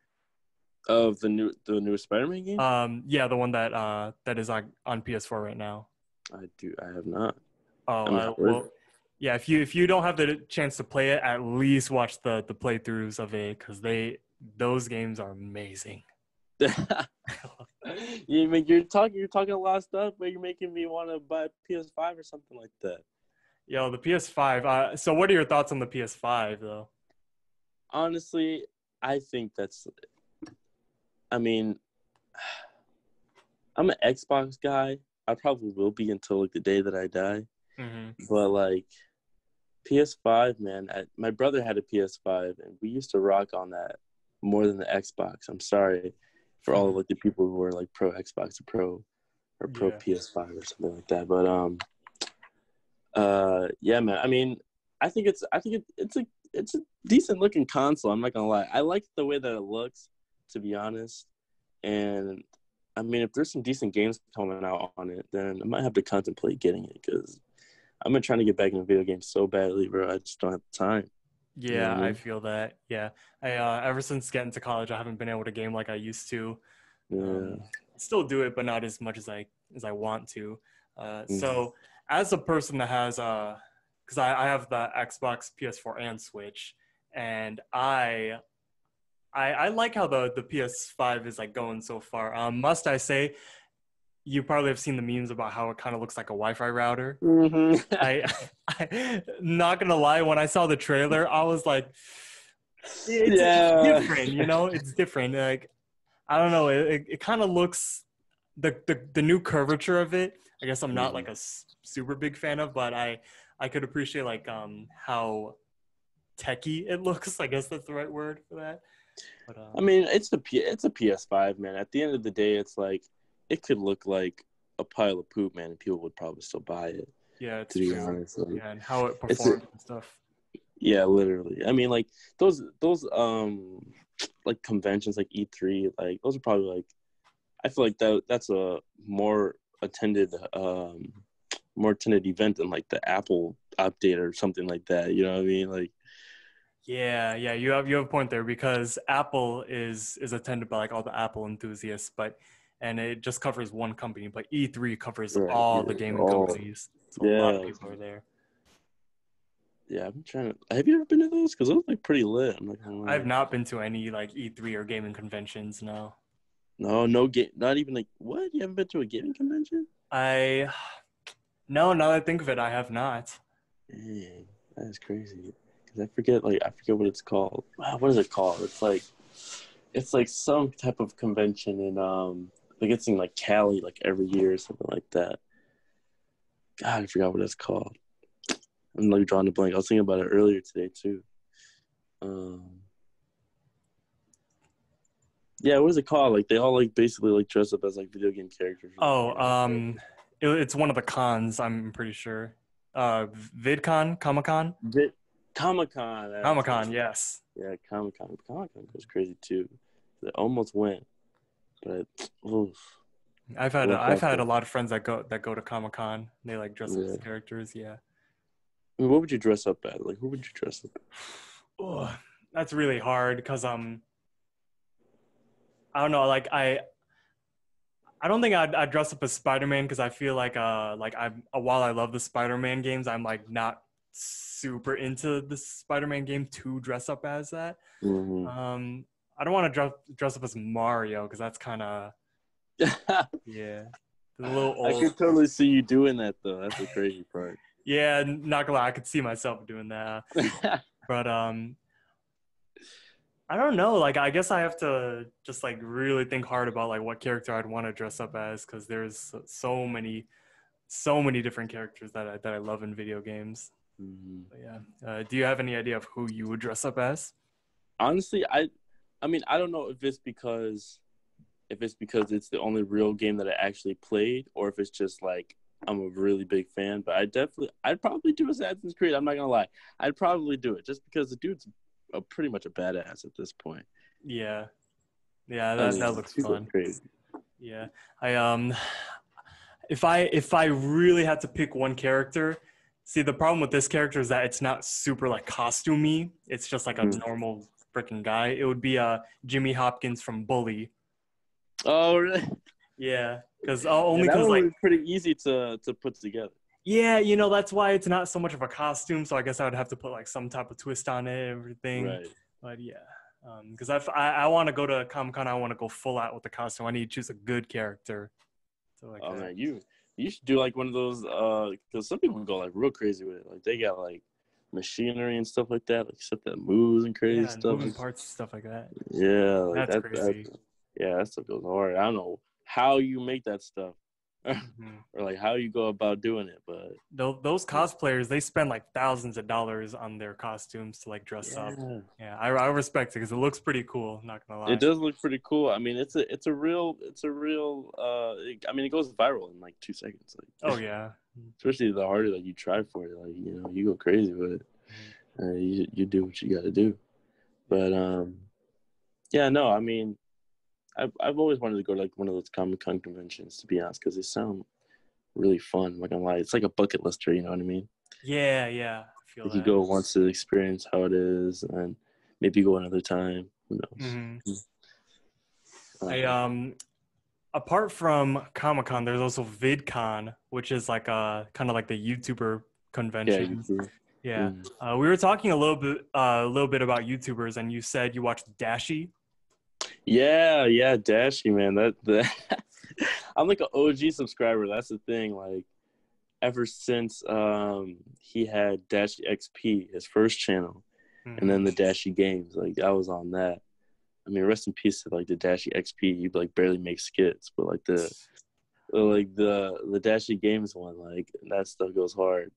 of the new the new Spider Man game. Um, yeah, the one that uh that is on on PS4 right now. I do. I have not. Oh, uh, well, yeah. If you if you don't have the chance to play it, at least watch the the playthroughs of it because they those games are amazing. you mean you're talking you're talking a lot of stuff, but you're making me want to buy a PS5 or something like that. Yo, the PS5. Uh, so, what are your thoughts on the PS5 though? Honestly, I think that's. I mean, I'm an Xbox guy. I probably will be until like the day that I die. Mm-hmm. But like PS5, man, I, my brother had a PS5, and we used to rock on that more than the Xbox. I'm sorry for all of like the people who are like pro Xbox or pro or pro Yeah. PS5 or something like that. But um, uh, yeah, man. I mean, I think it's I think it, it's a it's a decent looking console. I'm not gonna lie. I like the way that it looks, to be honest. And I mean, if there's some decent games coming out on it, then I might have to contemplate getting it because I've been trying to get back into video games so badly, bro. I just don't have the time. Yeah, I feel that. Yeah, I uh, ever since getting to college, I haven't been able to game like I used to. Yeah. Um, still do it, but not as much as I as I want to. Uh, Mhm. So, as a person that has, because I, I have the Xbox, PS4, and Switch, and I, I, I like how the the PS5 is like going so far. Um, must I say, you probably have seen the memes about how it kind of looks like a Wi-Fi router. hmm I, I, not gonna lie, when I saw the trailer, I was like, it's, it's Yeah. different, you know, it's different. Like, I don't know, it, it, it kind of looks the, the the new curvature of it. I guess I'm not Mhm. like a s- super big fan of, but I I could appreciate like um how techy it looks. I guess that's the right word for that. But, uh, I mean, it's a P- it's a PS5, man. At the end of the day, it's like it could look like a pile of poop, man, and people would probably still buy it. yeah, To be true. honest, like, Yeah, and how it performs and stuff. Yeah, literally. I mean, like those those um like conventions like E3, like those are probably like I feel like that that's a more attended um more attended event than like the Apple update or something like that. You know what I mean? Like Yeah, yeah, you have you have a point there because Apple is is attended by like all the Apple enthusiasts, but and it just covers one company, but E3 covers Right, all yeah, the gaming all- companies. So a lot of yeah. people are there. yeah, I'm trying to. Have you ever been to those? Because those look pretty lit. I'm not gonna lie. I've not been to any like E3 or gaming conventions. No, No, no game. Not even like what? You haven't been to a gaming convention? I no. Now that I think of it, I have not. Dang, that is crazy. Cause I forget, like I forget what it's called. Wow, what is it called? It's like, it's like some type of convention in um, like it's in like Cali, like every year or something like that. God, I forgot what it's called. I'm like drawing a blank. I was thinking about it earlier today too. Um, yeah, what is it called? Like they all like basically like dress up as like video game characters. Oh, um, it, it's one of the cons. I'm pretty sure. Uh, VidCon, Comic Con, Comic Con. Comic Con. Yes. Yeah, Comic Con. Comic Con goes crazy too. It almost went, but oof. I've had I've had a lot of friends that go that go to Comic Con. They like dress up as characters. Yeah. I mean, what would you dress up as? Like, who would you dress up? Oh, that's really hard because um, I don't know. Like I, I don't think I'd, I'd dress up as Spider Man because I feel like uh like I'm uh, while I love the Spider Man games, I'm like not super into the Spider Man game to dress up as that. Mhm. Um, I don't want to dress dress up as Mario because that's kind of yeah, a little old. I could totally see you doing that though. That's the crazy part. Yeah, not gonna lie, I could see myself doing that. But um I don't know, like I guess I have to just like really think hard about like what character I'd want to dress up as cuz there's so- many so many different characters that I, that I love in video games. Mhm. But yeah. Uh, do you have any idea of who you would dress up as? Honestly, I, I mean, I don't know if it's because, if it's because it's the only real game that I actually played, or if it's just like I'm a really big fan. But I definitely, I'd probably do Assassin's Creed. I'm not gonna lie, I'd probably do it just because the dude's a, pretty much a badass at this point. Yeah. Yeah, I that, mean, that looks fun. Crazy. Yeah. I um if I if I really had to pick one character, see the problem with this character is that it's not super like costumey. It's just like a Hmm. normal freaking guy. It would be uh Jimmy Hopkins from Bully. Oh, really? Yeah, cuz uh, only cuz one like pretty easy to to put together. yeah, you know, that's why it's not so much of a costume, so I guess I would have to put like some type of twist on it everything. Right. But yeah. Um, because I, I, I want to go to Comic Con, I want to go full out with the costume. I need to choose a good character. So like Oh that. man, you You should do like one of those, uh, because some people go like real crazy with it. Like they got like machinery and stuff like that, like stuff that moves and crazy Yeah, stuff. moving parts and stuff like that. Yeah, like That's that, crazy. That, yeah, that stuff goes hard. I don't know how you make that stuff Mhm. or like how you go about doing it, but Tho- Those cosplayers, they spend like thousands of dollars on their costumes to like dress up. yeah. Yeah, I, I respect it because it looks pretty cool. Not gonna lie. it does look pretty cool. I mean, it's a it's a real it's a real. uh it- I mean, it goes viral in like two seconds. Like, Oh yeah. especially the harder that you try for it, like you know, you go crazy with it. Mm-hmm. Uh, you you do what you got to do. But um, yeah, no, I mean, I've I've always wanted to go to like one of those Comic Con conventions to be honest, because they sound really fun. I'm not gonna lie, it's like a bucket lister. You know what I mean? Yeah, yeah. I feel Like you that. go once to experience how it is, and maybe go another time. Who knows? Mhm. Uh, I um apart from Comic Con, there's also VidCon, which is like a kind of like the YouTuber convention. do. Yeah. Mm. Uh, we were talking a little bit uh, a little bit about YouTubers, and you said you watched Dashie. Yeah, yeah, Dashie, man. That the I'm like an OG subscriber. That's the thing. Like ever since um he had Dashie XP, his first channel, and then the Dashie games, like I was on that. I mean, rest in peace to like the Dashie XP. You like barely make skits, but like the like the the Dashie games one, like that stuff goes hard.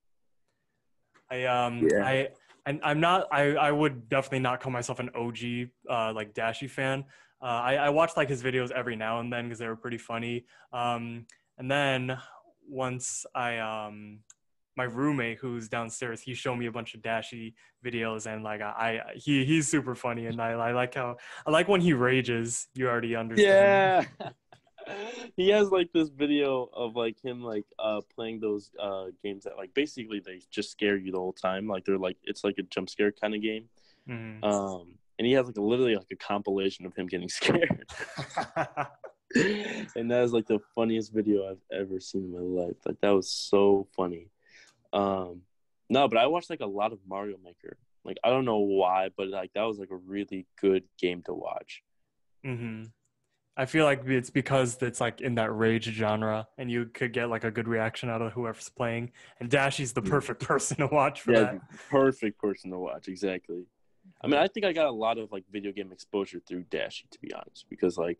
I um Yeah. I and I'm not I I would definitely not call myself an OG uh like Dashie fan. Uh, I I watched like his videos every now and then because they were pretty funny. Um and then once I um my roommate who's downstairs he showed me a bunch of Dashie videos and like I, I he he's super funny and I I like how I like when he rages. You already understand. Yeah. he has like this video of like him like uh playing those uh games that like basically they just scare you the whole time. Like they're like it's like a jump scare kind of game. Mhm. Um and he has like a literally like a compilation of him getting scared. and that is like the funniest video I've ever seen in my life. Like that was so funny. Um no, but I watched like a lot of Mario Maker. Like I don't know why, but like that was like a really good game to watch. hmm I feel like it's because it's like in that rage genre, and you could get like a good reaction out of whoever's playing. And Dashie's the perfect person to watch for yeah, that. perfect person to watch. Exactly. I mean, I think I got a lot of like video game exposure through Dashie, to be honest, because like,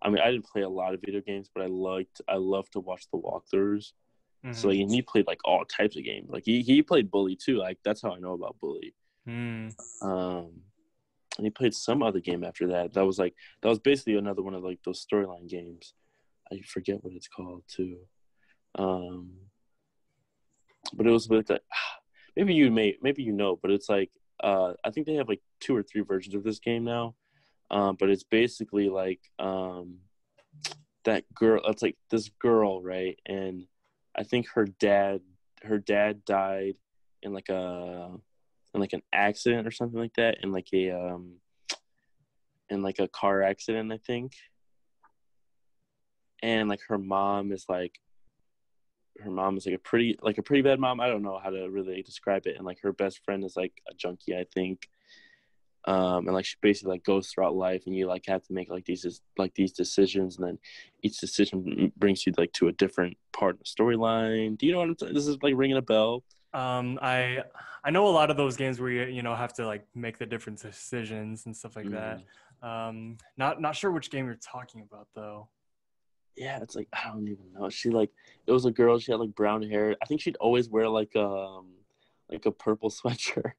I mean, I didn't play a lot of video games, but I liked, I love to watch the walkthroughs. Mhm. So like, and he played like all types of games. Like he he played Bully too. Like that's how I know about Bully. Mm. Um, and he played some other game after that. That was like that was basically another one of like those storyline games. I forget what it's called too. Um, but it was like maybe you may maybe you know, but it's like uh, I think they have like two or three versions of this game now. Um, but it's basically like um, that girl. It's like this girl, right? And I think her dad her dad died in like a in like an accident or something like that in like a um in like a car accident i think. And like her mom is like her mom is like a pretty like a pretty bad mom. I don't know how to really describe it. And like her best friend is like a junkie i think. Um and like she basically like goes throughout life and you like have to make like these like these decisions and then each decision brings you like to a different part of the storyline. Do you know what i'm saying this is like ringing a bell Um, I I know a lot of those games where you you know have to like make the different decisions and stuff like that. Um, not not sure which game you're talking about though. yeah, it's like I don't even know. She like it was a girl. She had like brown hair. I think she'd always wear like um like a purple sweatshirt.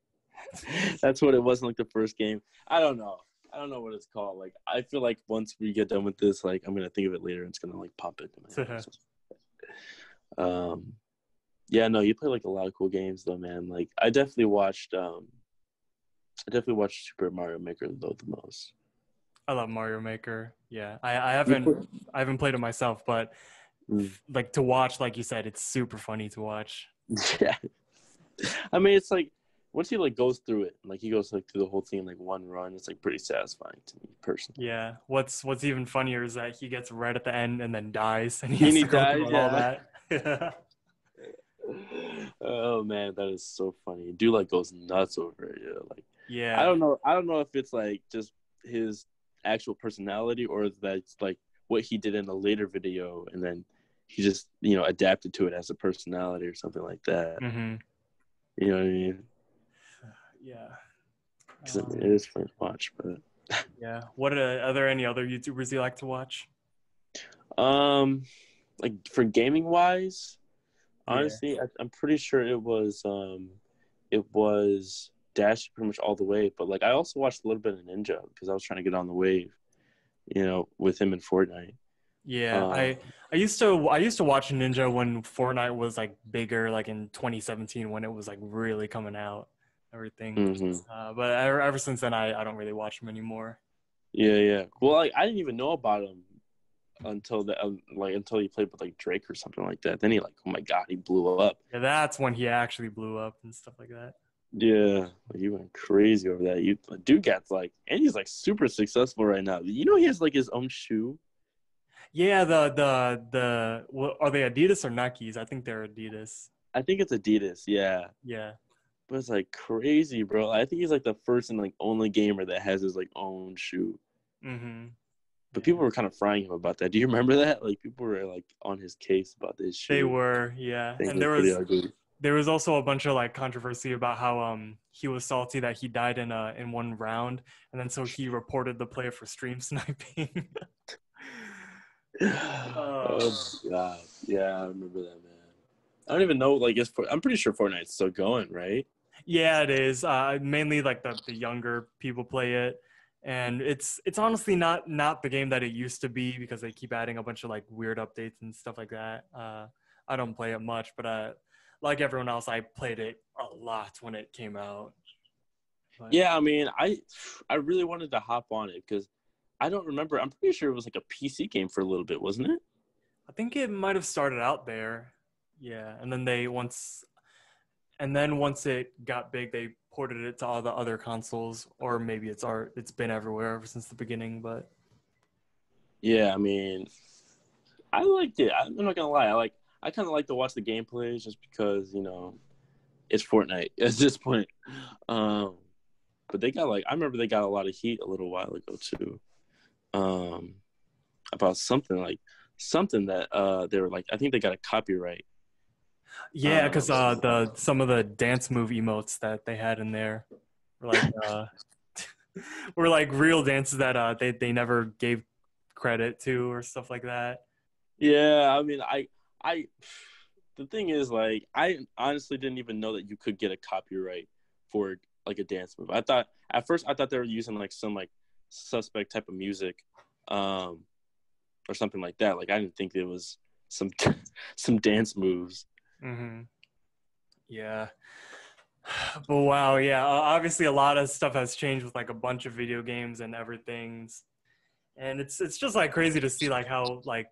That's what it was in like the first game. I don't know. I don't know what it's called. Like I feel like once we get done with this, like I'm gonna think of it later. and It's gonna like pop into my head. um, yeah, no, you play like a lot of cool games though, man. Like I definitely watched. um I definitely watched Super Mario Maker though the most. I love Mario Maker. Yeah, I, I haven't I haven't played it myself, but Mm. like to watch, like you said, it's super funny to watch. yeah i mean it's like once he like goes through it like he goes like through the whole thing in like one run it's like pretty satisfying to me personally Yeah. What's What's even funnier is that he gets right at the end and then dies, and he, And he dies, through all yeah. that. oh man that is so funny dude like goes nuts over it yeah like yeah. i don't know i don't know if it's like just his actual personality or that's like what he did in a later video and then he just you know adapted to it as a personality or something like that. Mm-hmm. You know what I mean? Yeah. 'Cause, I mean, Um, it is fun to watch, but yeah. What uh, are there any other YouTubers you like to watch? um, like for gaming wise, Yeah. honestly, I, I'm pretty sure it was um, it was Dash pretty much all the way. But like I also watched a little bit of Ninja because I was trying to get on the wave, you know, with him in Fortnite. Yeah, Uh, I I used to I used to watch Ninja when Fortnite was like bigger, like in 2017 when it was like really coming out, everything. Mhm. Uh, but ever, ever since then, I, I don't really watch him anymore. Yeah, yeah. Well, like I didn't even know about him until the um, like until he played with like Drake or something like that. Then he like, oh my god, he blew up. Yeah, that's when he actually blew up and stuff like that. Yeah, you went crazy over that. You dude gets like, and he's like super successful right now. You know, he has like his own shoe. Yeah, the the the what, are they Adidas or Nikes? I think they're Adidas. I think it's Adidas. Yeah, Yeah. but it's like crazy, bro. I think he's like the first and like only gamer that has his like own shoe. Mm-hmm. But people were kind of frying him about that. Do you remember that? Like people were like on his case about this shoe. They were, yeah. And there was ugly. there was also a bunch of like controversy about how um he was salty that he died in uh in one round, and then so he reported the player for stream sniping. oh god. Yeah, I remember that man. I don't even know. Like, it's I'm pretty sure Fortnite's still going, right? yeah, it is. Uh, mainly like the the younger people play it. And it's it's honestly not not the game that it used to be because they keep adding a bunch of like weird updates and stuff like that. Uh, I don't play it much, but uh, like everyone else, I played it a lot when it came out. But- Yeah, I mean, I I really wanted to hop on it because I don't remember. I'm pretty sure it was like a PC game for a little bit, wasn't it? I think it might have started out there. Yeah, and then they once and then once it got big, they ported it to all the other consoles or maybe it's art it's been everywhere ever since the beginning, but Yeah, I mean, I liked it. I'm not gonna lie. I like. I kind of like to watch the gameplays just because you know, it's Fortnite at this point. Um, but they got like I remember they got a lot of heat a little while ago too, um, about something like something that uh they were like I think they got a copyright. Yeah, Um, cuz uh the some of the dance move emotes that they had in there were like uh were like real dances that uh they they never gave credit to or stuff like that. Yeah, I mean, I, I, the thing is, like, I honestly didn't even know that you could get a copyright for like a dance move. I thought at first I thought they were using like some like suspect type of music, um, or something like that. Like I didn't think it was some some dance moves. Mm-hmm. Yeah. But wow, yeah. Obviously, a lot of stuff has changed with like a bunch of video games and everything's, and it's it's just like crazy to see like how like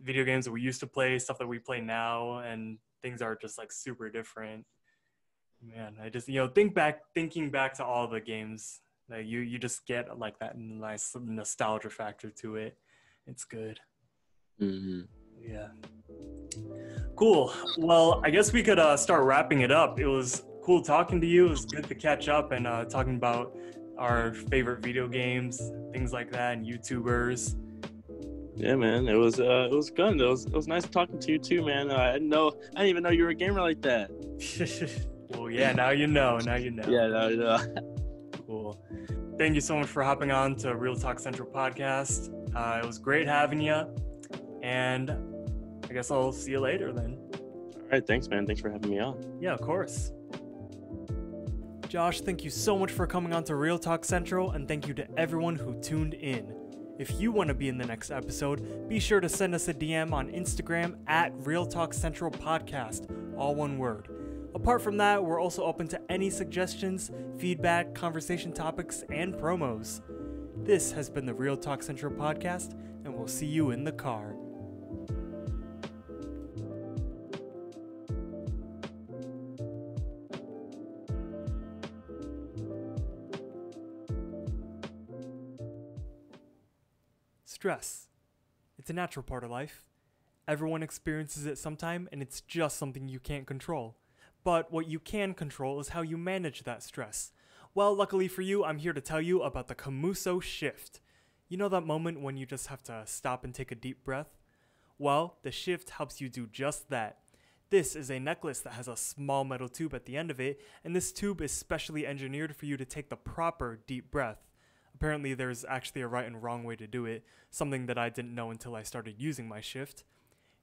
video games that we used to play, stuff that we play now, and things are just like super different. Man, I just you know think back, thinking back to all the games that you you just get like that nice nostalgia factor to it. It's good. Mm-hmm. Yeah. Cool. Well, I guess we could uh, start wrapping it up. It was cool talking to you. It was good to catch up and uh, talking about our favorite video games, things like that, and YouTubers. Yeah, man, it was uh, it was good. It was it was nice talking to you too, man. I didn't know I didn't even know you were a gamer like that. well, yeah, now you know. Now you know. Yeah, no, no. Cool. Thank you so much for hopping on to Real Talk Central podcast. Uh, it was great having you. And I guess I'll see you later then. All right, thanks, man. Thanks for having me on. Yeah, of course. Josh, thank you so much for coming on to Real Talk Central, and thank you to everyone who tuned in. If you want to be in the next episode, be sure to send us a DM on Instagram at Real Talk Central Podcast, all one word. Apart from that, we're also open to any suggestions, feedback, conversation topics, and promos. This has been the Real Talk Central Podcast, and we'll see you in the car. Stress. It's a natural part of life. Everyone experiences it sometime, and it's just something you can't control. But what you can control is how you manage that stress. Well, luckily for you, I'm here to tell you about the Komuso Shift. You know that moment when you just have to stop and take a deep breath? Well, the Shift helps you do just that. This is a necklace that has a small metal tube at the end of it, and this tube is specially engineered for you to take the proper deep breath. Apparently, there's actually a right and wrong way to do it, something that I didn't know until I started using my shift.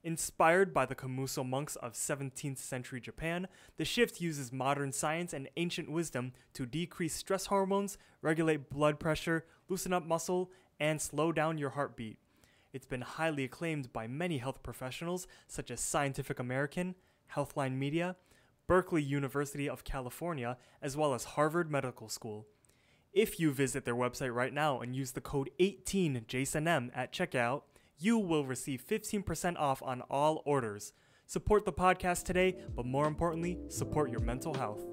Inspired by the Komuso monks of 17th century Japan, the shift uses modern science and ancient wisdom to decrease stress hormones, regulate blood pressure, loosen up muscle, and slow down your heartbeat. It's been highly acclaimed by many health professionals such as Scientific American, Healthline Media, Berkeley University of California, as well as Harvard Medical School. If you visit their website right now and use the code 18JASONM at checkout, you will receive 15% off on all orders. Support the podcast today, but more importantly, support your mental health.